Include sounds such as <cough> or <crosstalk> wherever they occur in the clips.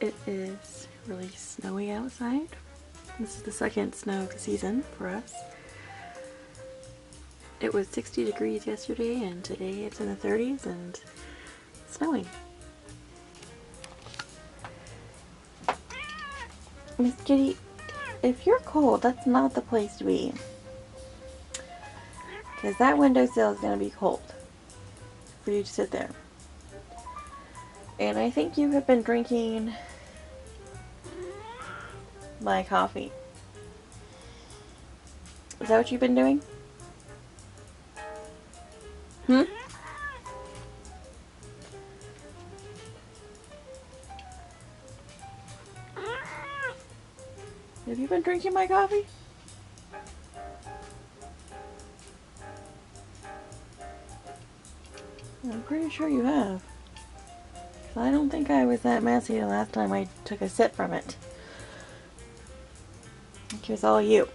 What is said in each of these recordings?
it is really snowy outside. This is the second snow of the season for us. It was 60 degrees yesterday and today it's in the 30s and snowing. Miss Kitty, if you're cold, that's not the place to be. Because that windowsill is going to be cold for you to sit there. And I think you have been drinking my coffee. Is that what you've been doing? Hmm? Have you been drinking my coffee? I'm pretty sure you have. I don't think I was that messy the last time I took a sip from it. It was all you.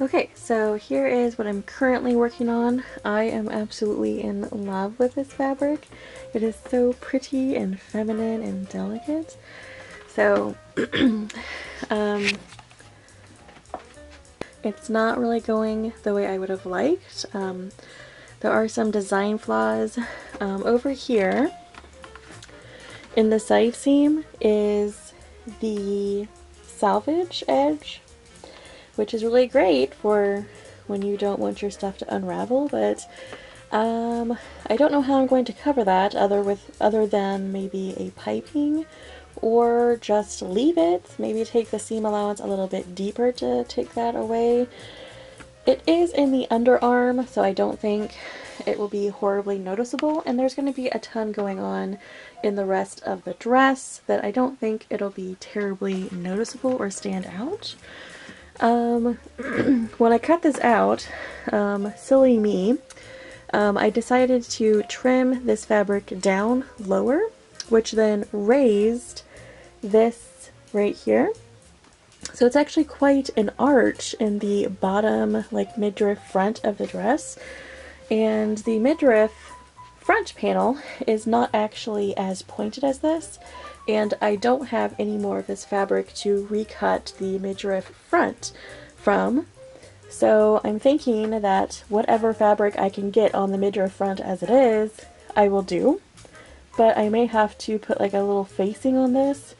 Okay, so here is what I'm currently working on. I am absolutely in love with this fabric. It is so pretty and feminine and delicate. So, <clears throat> um, it's not really going the way I would have liked. Um, there are some design flaws. Um, over here, in the side seam is the salvage edge which is really great for when you don't want your stuff to unravel, but um, I don't know how I'm going to cover that other with other than maybe a piping or just leave it, maybe take the seam allowance a little bit deeper to take that away. It is in the underarm, so I don't think it will be horribly noticeable, and there's going to be a ton going on in the rest of the dress that I don't think it'll be terribly noticeable or stand out. Um, <clears throat> when I cut this out, um, silly me, um, I decided to trim this fabric down lower, which then raised this right here. So it's actually quite an arch in the bottom, like midriff front of the dress. And the midriff front panel is not actually as pointed as this and I don't have any more of this fabric to recut the midriff front from so I'm thinking that whatever fabric I can get on the midriff front as it is I will do but I may have to put like a little facing on this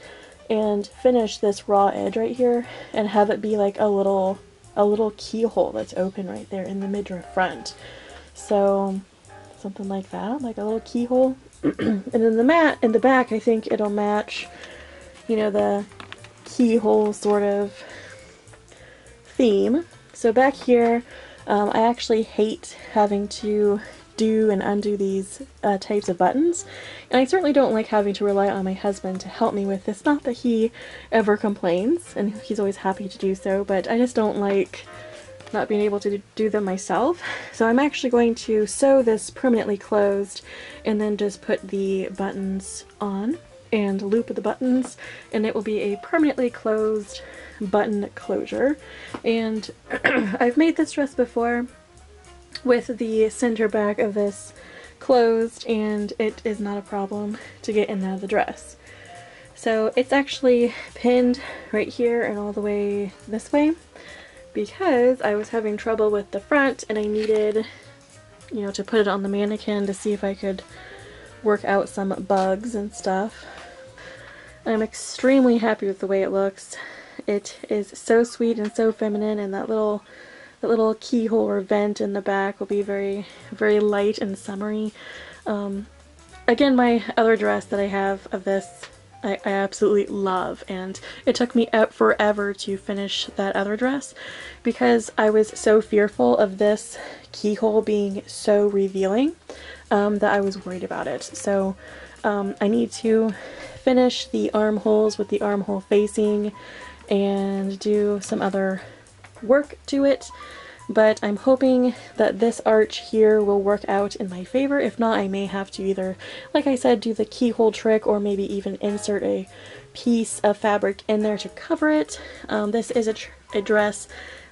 and finish this raw edge right here and have it be like a little a little keyhole that's open right there in the midriff front so something like that like a little keyhole <clears throat> and then the mat in the back, I think it'll match, you know, the keyhole sort of theme. So back here, um, I actually hate having to do and undo these uh, types of buttons. And I certainly don't like having to rely on my husband to help me with this. Not that he ever complains, and he's always happy to do so, but I just don't like not being able to do them myself. So I'm actually going to sew this permanently closed and then just put the buttons on and loop the buttons and it will be a permanently closed button closure. And <clears throat> I've made this dress before with the center back of this closed and it is not a problem to get in and out of the dress. So it's actually pinned right here and all the way this way because I was having trouble with the front and I needed, you know, to put it on the mannequin to see if I could work out some bugs and stuff. I'm extremely happy with the way it looks. It is so sweet and so feminine and that little that little keyhole or vent in the back will be very very light and summery. Um, again, my other dress that I have of this I, I absolutely love and it took me forever to finish that other dress because I was so fearful of this keyhole being so revealing um, that I was worried about it. So um, I need to finish the armholes with the armhole facing and do some other work to it but I'm hoping that this arch here will work out in my favor. If not, I may have to either, like I said, do the keyhole trick or maybe even insert a piece of fabric in there to cover it. Um, this is a, a dress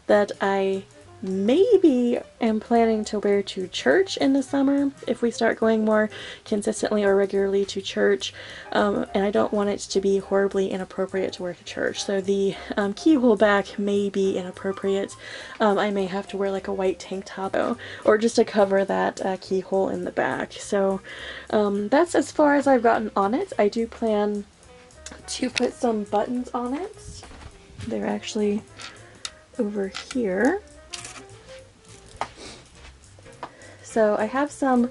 that I maybe am planning to wear to church in the summer. If we start going more consistently or regularly to church um, and I don't want it to be horribly inappropriate to wear to church. So the um, keyhole back may be inappropriate. Um, I may have to wear like a white tank top or just to cover that uh, keyhole in the back. So um, that's as far as I've gotten on it. I do plan to put some buttons on it. They're actually over here So I have some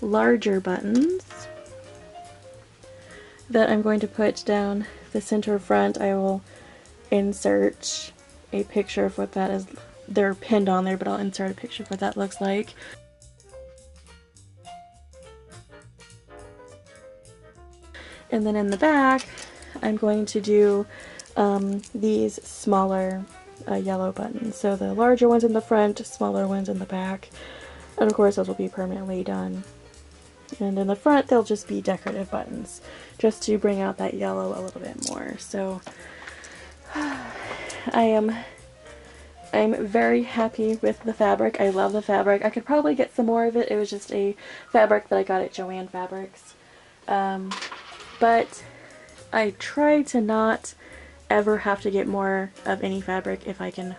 larger buttons that I'm going to put down the center front. I will insert a picture of what that is. They're pinned on there, but I'll insert a picture of what that looks like. And then in the back, I'm going to do um, these smaller uh, yellow buttons. So the larger ones in the front, smaller ones in the back. And of course those will be permanently done. And in the front they'll just be decorative buttons, just to bring out that yellow a little bit more. So <sighs> I am I'm very happy with the fabric. I love the fabric. I could probably get some more of it. It was just a fabric that I got at Joann Fabrics. Um, but I try to not ever have to get more of any fabric if I can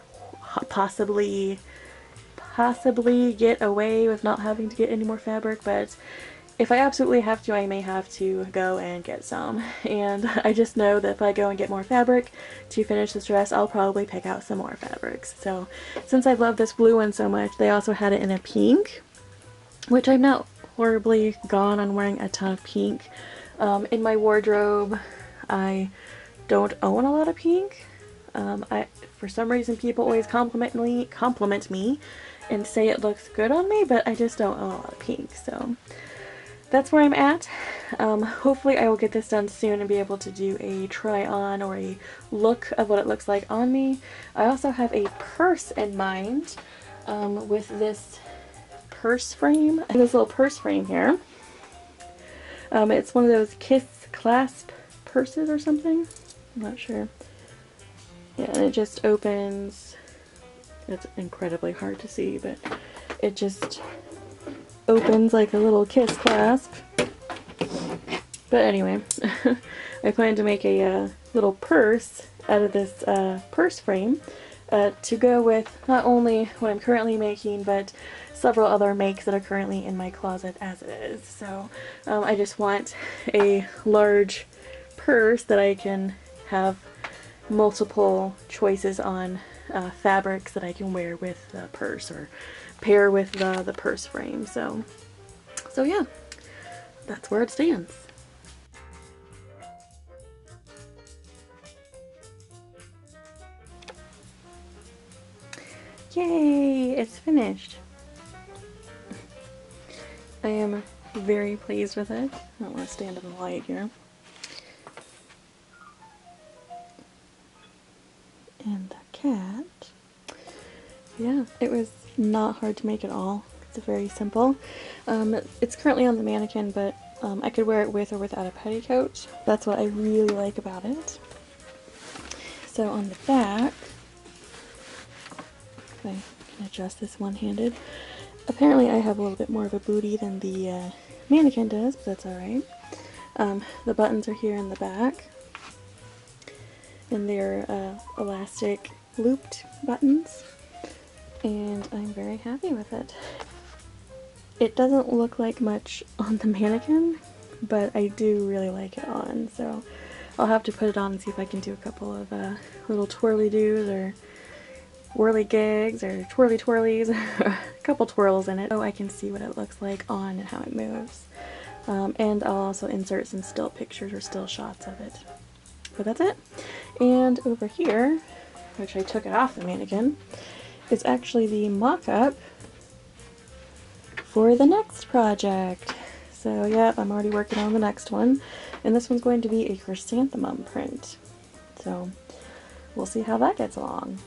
possibly possibly get away with not having to get any more fabric, but if I absolutely have to, I may have to go and get some. <laughs> And I just know that if I go and get more fabric to finish this dress, I'll probably pick out some more fabrics. So since I love this blue one so much, they also had it in a pink, which I'm not horribly gone on wearing a ton of pink. Um, in my wardrobe, I don't own a lot of pink. Um, I, for some reason, people always compliment me, compliment me and say it looks good on me, but I just don't own a lot of pink, so that's where I'm at. Um, hopefully I will get this done soon and be able to do a try on or a look of what it looks like on me. I also have a purse in mind um, with this purse frame. and This little purse frame here. Um, it's one of those kiss clasp purses or something. I'm not sure. Yeah, and it just opens it's incredibly hard to see, but it just opens like a little kiss clasp. But anyway, <laughs> I plan to make a uh, little purse out of this uh, purse frame uh, to go with not only what I'm currently making, but several other makes that are currently in my closet as it is. So um, I just want a large purse that I can have multiple choices on uh, fabrics that I can wear with the purse or pair with the, the purse frame. So, so yeah, that's where it stands. Yay, it's finished. I am very pleased with it. I don't want to stand in the light here. And the cat yeah, it was not hard to make at all. It's very simple. Um, it's currently on the mannequin, but um, I could wear it with or without a petticoat. That's what I really like about it. So on the back, I can adjust this one-handed. Apparently I have a little bit more of a booty than the uh, mannequin does, but that's alright. Um, the buttons are here in the back. And they're uh, elastic looped buttons and I'm very happy with it. It doesn't look like much on the mannequin, but I do really like it on, so I'll have to put it on and see if I can do a couple of uh, little twirly-doos or whirly gigs or twirly twirlies, <laughs> a couple twirls in it so I can see what it looks like on and how it moves. Um, and I'll also insert some still pictures or still shots of it. But that's it. And over here, which I took it off the mannequin, is actually the mock-up for the next project. So yeah, I'm already working on the next one. And this one's going to be a chrysanthemum print. So we'll see how that gets along.